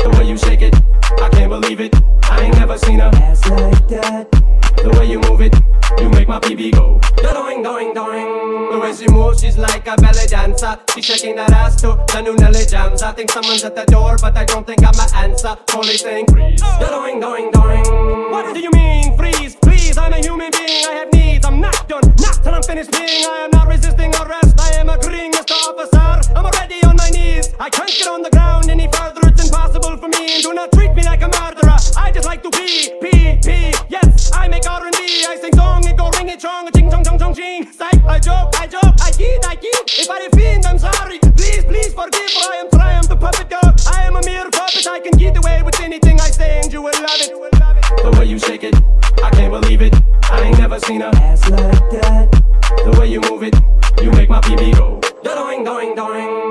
The way you shake it, I can't believe it. I ain't never seen a ass like that. The way you move it, you make my PB go. Doing, doing, doing. The way she moves, she's like a belly dancer. She's shaking that ass to the new Nelly jams. I think someone's at the door, but I don't think I'm an answer. Police saying freeze. Doing, doing, doing. What do you mean freeze? I can't get on the ground any further. It's impossible for me. Do not treat me like a murderer. I just like to pee, pee, pee. Yes, I make R&B. I sing song and go ring it chong, ching chong chong chong ching. Psych, I joke, I joke, I kid, I kid. If I offend, I'm sorry. Please, please forgive, for I am triumph, the puppet god. I am a mere puppet. I can get away with anything I say, and you will love it. The way you shake it, I can't believe it. I ain't never seen a Ass like that. the way you move it, you make my PB go. Doing, doing, doing.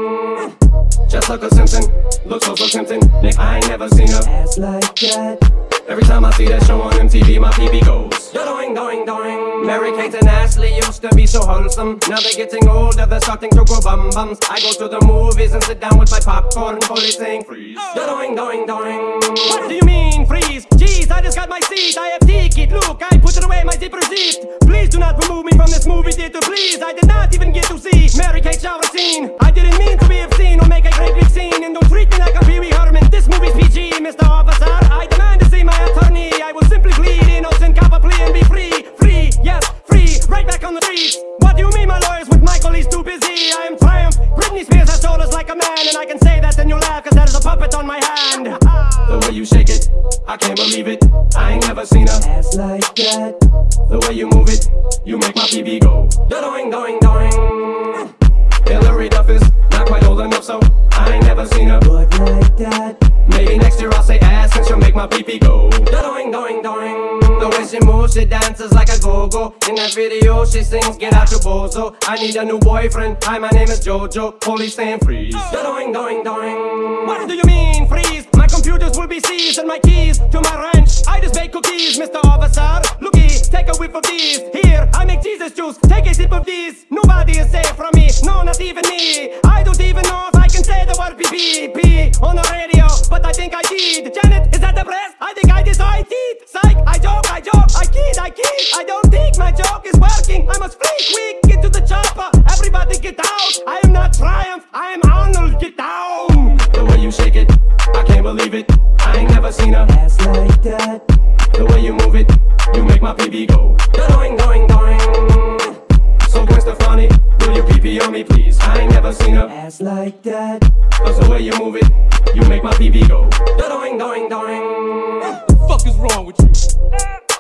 Like a Simpson, looks so so tempting. Nick, I ain't never seen a. Ass like that. Every time I see that show on MTV, my PB goes. Doing, doing, doing. Mary Kate and Ashley used to be so wholesome. Now they're getting older, they're starting to grow bum bums. I go to the movies and sit down with my popcorn, police saying freeze. Doing, doing, doing. What do you mean freeze? Jeez, I just got my seat. I have ticket. Look, I put it away, my zipper receipt. Please do not remove me from this movie theater, please. I did not even get to see Mary Kate shower scene. I didn't Britney Spears has shoulders like a man. And I can say that and you laugh, cause there's a puppet on my hand. The way you shake it, I can't believe it. I ain't never seen a. Ass like that. The way you move it, you make my PB go. Doing, doing, doing. Maybe next year I'll say ass and she'll make my PP go. Doing, doing, doing. The way she moves, she dances like a go-go. In that video, she sings, get out your bozo. I need a new boyfriend. Hi, my name is Jojo. Police saying freeze. Doing, doing, doing. What do you mean freeze? My computers will be seized and my keys to my ranch. I just bake cookies, Mr. Officer. Looky, take a whiff of these. Here, I make Jesus juice. Take a sip of these. Nobody is safe from me. No, not even me. I don't think my joke is working. I must flee quick, get to the chopper. Everybody get out. I am not Triumph, I am Arnold. Get down. The way you shake it, I can't believe it. I ain't never seen a. Ass like that. The way you move it, you make my PB go. Doing, doing, doing. So Gwen Stefani, will you PP on me, please? I ain't never seen a. Ass like that. Cause the way you move it, you make my PB go. Doing, doing, doing. What the fuck is wrong with you?